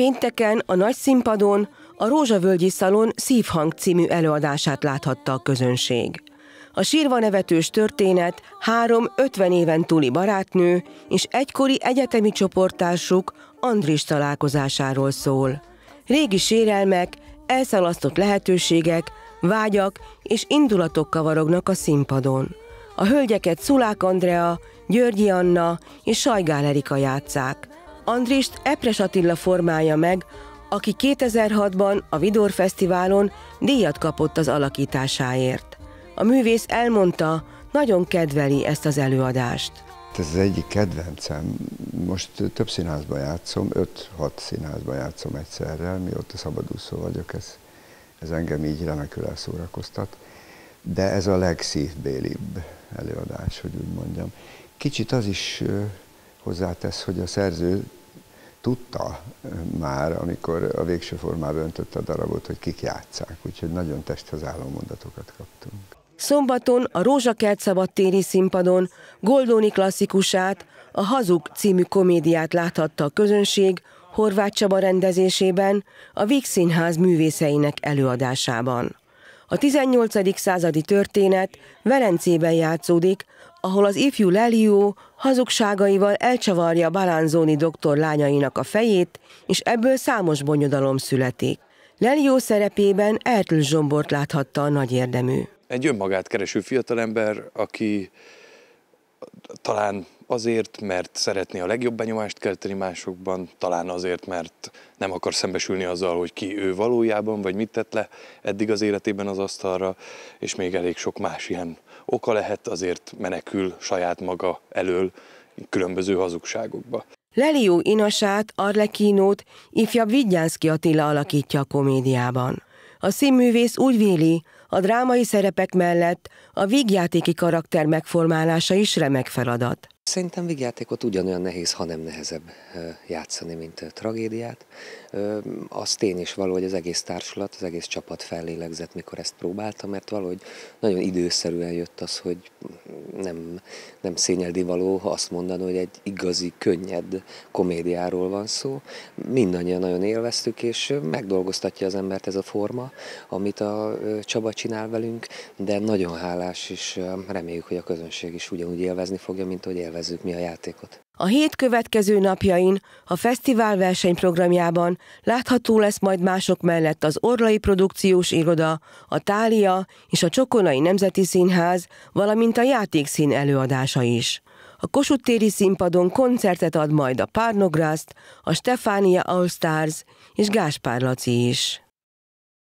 Pénteken a nagy színpadon a Rózsavölgyi Szalon Szívhang című előadását láthatta a közönség. A sírva nevetős történet három 50 éven túli barátnő és egykori egyetemi csoporttársuk Andris találkozásáról szól. Régi sérelmek, elszalasztott lehetőségek, vágyak és indulatok kavarognak a színpadon. A hölgyeket Szulák Andrea, Györgyi Anna és Sajgál Erika játszák. Andrist Epres Attila formálja meg, aki 2006-ban a Vidor Fesztiválon díjat kapott az alakításáért. A művész elmondta, nagyon kedveli ezt az előadást. Ez az egyik kedvencem. Most több színházban játszom, 5-6 színházban játszom egyszerre, mióta szabadúszó vagyok, ez, ez engem így remekül elszórakoztat. De ez a legszívbélibb előadás, hogy úgy mondjam. Kicsit az is hozzátesz, hogy a szerző tudta már, amikor a végső formába öntötte a darabot, hogy kik játszák, úgyhogy nagyon testhez álló mondatokat kaptunk. Szombaton a Rózsakert szabadtéri színpadon Goldóni klasszikusát, a Hazug című komédiát láthatta a közönség Horváth Csaba rendezésében, a Víg Színház művészeinek előadásában. A 18. századi történet Velencében játszódik, ahol az ifjú Lelió hazugságaival elcsavarja Balánzóni doktor lányainak a fejét, és ebből számos bonyodalom születik. Lelió szerepében Ertl Zsombort láthatta a nagy érdemű. Egy önmagát kereső fiatalember, aki talán azért, mert szeretné a legjobb benyomást kelteni másokban, talán azért, mert nem akar szembesülni azzal, hogy ki ő valójában, vagy mit tett le eddig az életében az asztalra, és még elég sok más ilyen oka lehet, azért menekül saját maga elől különböző hazugságokba. Lelió Inasát, Arlekinót ifjabb Vigyánszki Attila alakítja a komédiában. A színművész úgy véli, a drámai szerepek mellett a vígjátéki karakter megformálása is remek feladat. Szerintem vígjátékot ugyanolyan nehéz, ha nem nehezebb játszani, mint tragédiát. Az tény is való, hogy az egész társulat, az egész csapat fellélegzett, mikor ezt próbálta, mert valahogy nagyon időszerűen jött az, hogy nem, nem szényeldi való azt mondani, hogy egy igazi, könnyed komédiáról van szó. Mindannyian nagyon élveztük, és megdolgoztatja az embert ez a forma, amit a Csaba csinál velünk, de nagyon hálás, és reméljük, hogy a közönség is ugyanúgy élvezni fogja, mint hogy élvezzük mi a játékot. A hét következő napjain a fesztivál versenyprogramjában látható lesz majd mások mellett az Orlai Produkciós Iroda, a Tália és a Csokonai Nemzeti Színház, valamint a játékszín előadása is. A Kossuth téri színpadon koncertet ad majd a Párnograszt, a Stefánia All Stars és Gáspár Laci is.